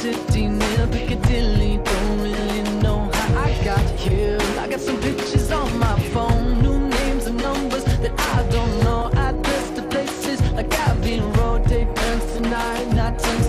city near Piccadilly. Don't really know how I got here. I got some pictures on my phone, new names and numbers that I don't know. Address to places like Abbey Road, take turns tonight, not turns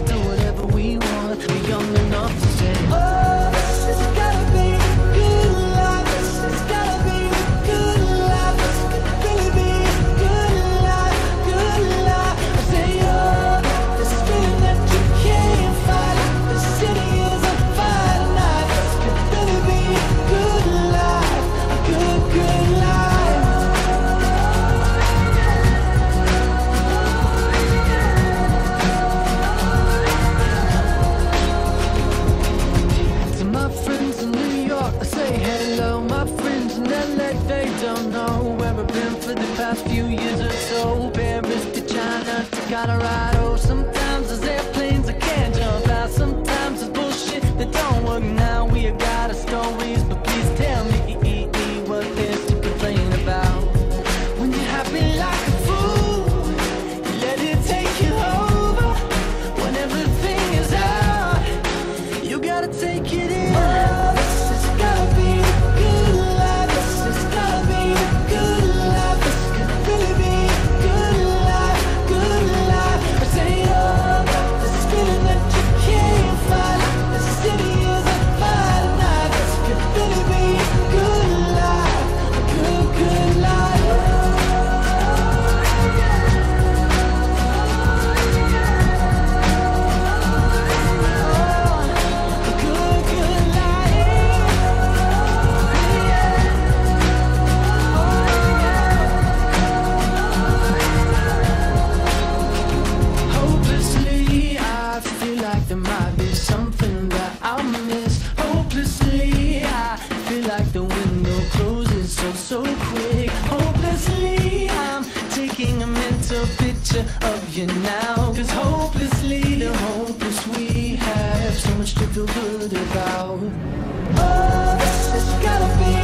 past few years or so. Paris to China to Colorado. Sometimes there's airplanes I can't jump out. Sometimes it's bullshit that don't work now. We have got our stories, but please tell me what there's to complain about. When you're happy like a fool, you let it take you over. When everything is out. You gotta take it in. So, so quick. Hopelessly, I'm taking a mental picture of you now. Cause hopelessly, the hopeless we have so much to feel good about. Oh, this has gotta be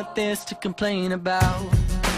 what there's to complain about.